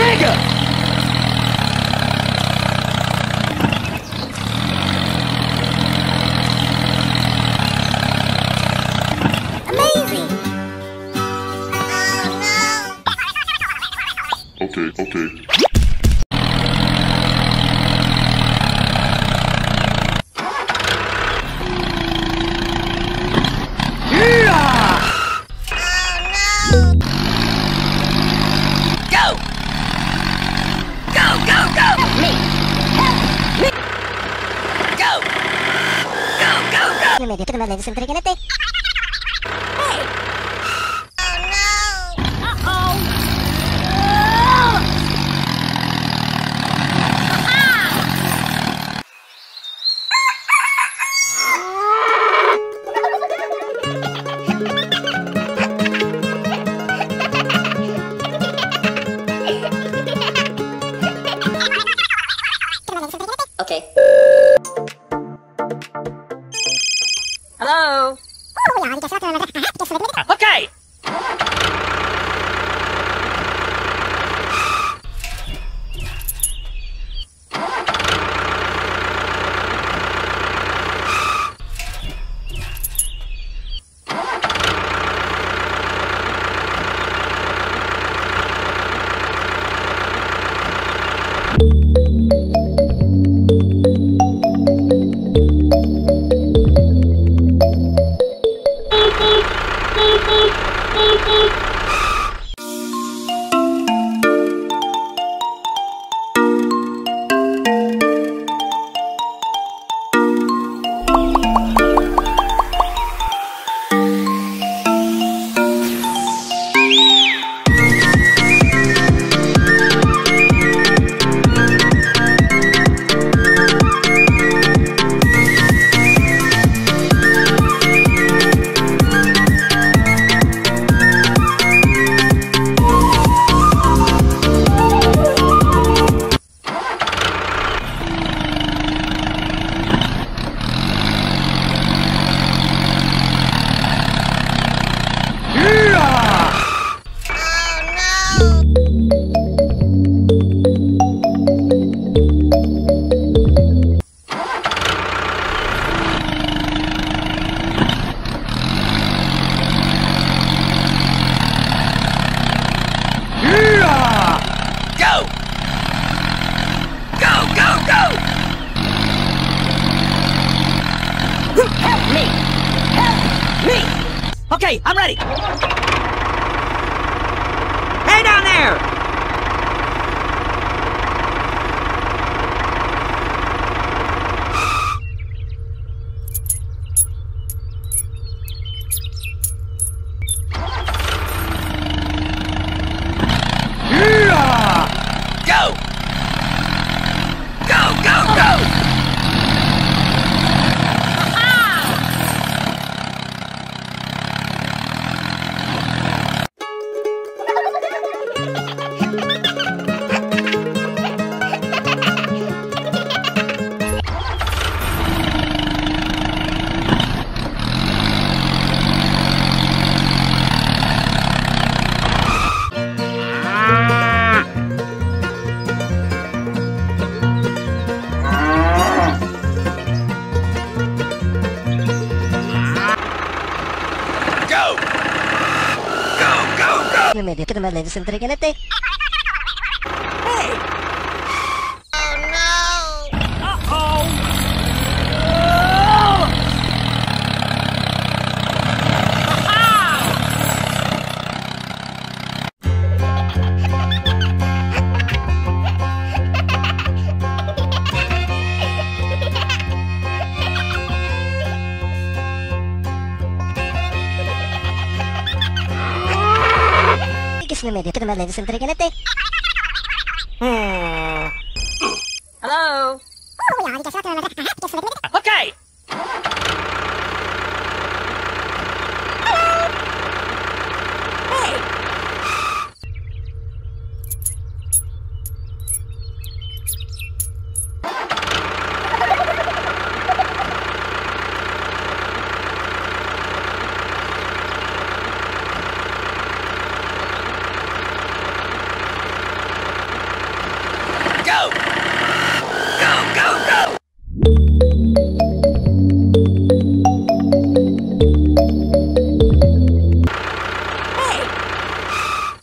Nigga! Anadolu Center ಗೆ body. में देखे तो मैं लेडी संतरे के लेते Obviously made it to ladies and three Hello.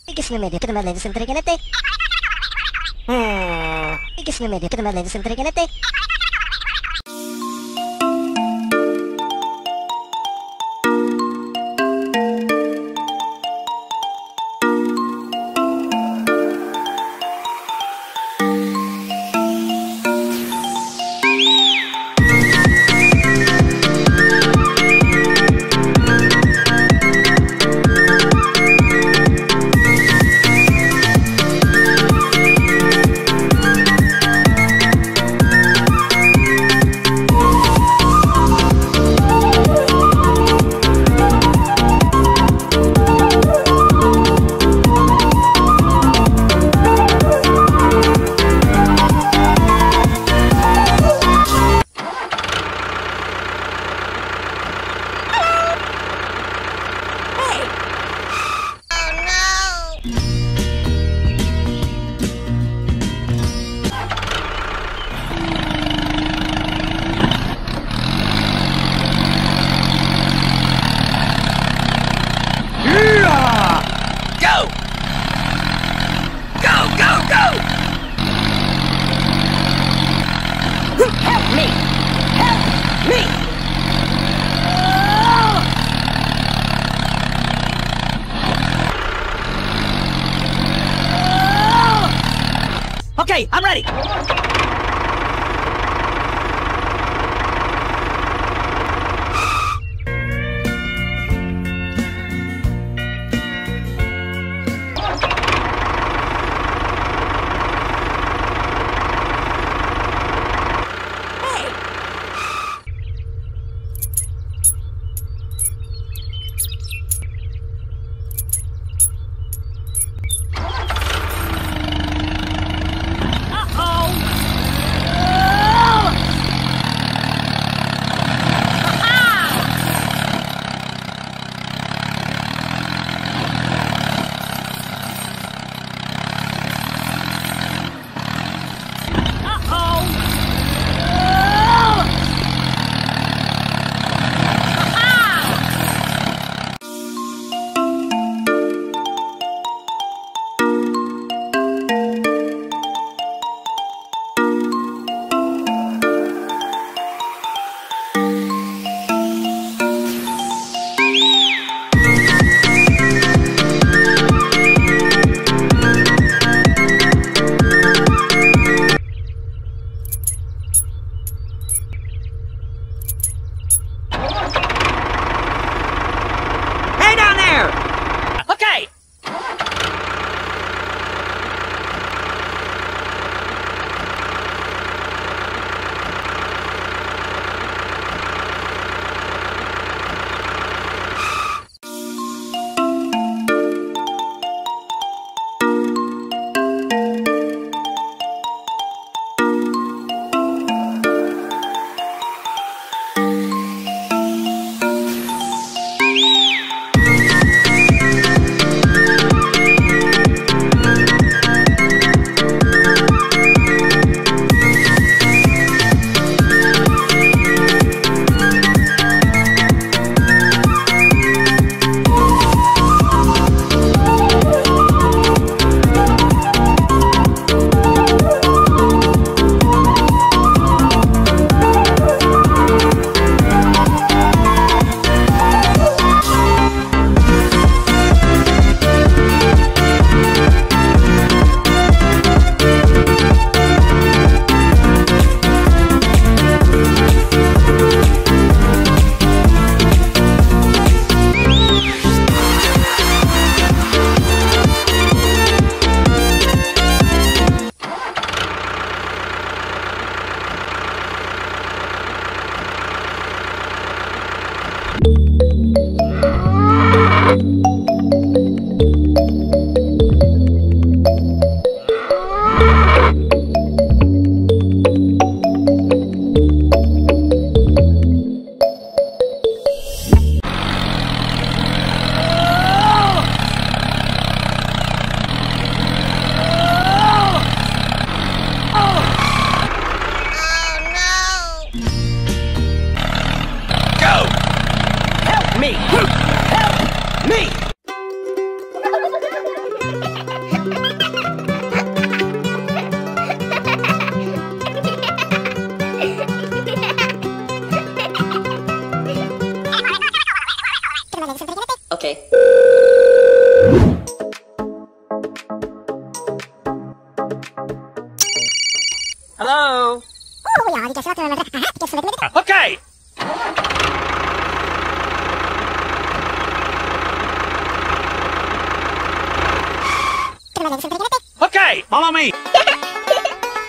Ikismemedi tırmalayıcı sentrikilete. Hmm. İkismemedi tırmalayıcı sentrikilete. Okay, I'm ready.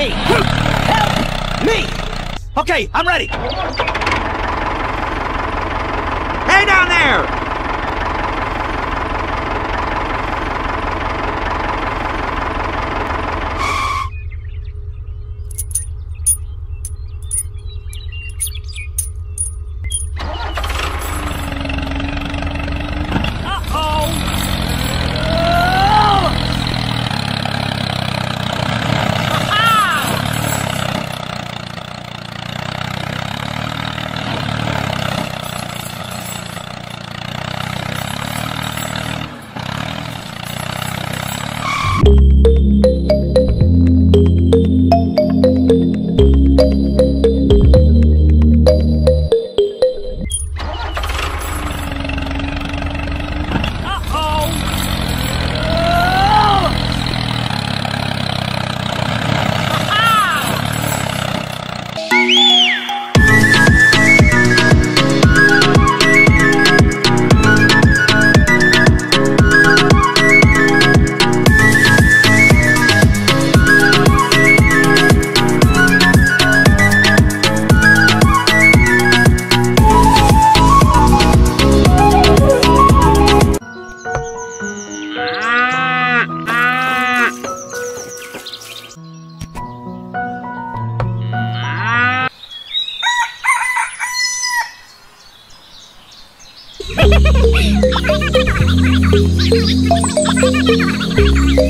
me! Help me! Okay, I'm ready. Hey down there! Okay, okay. Okay, let's go.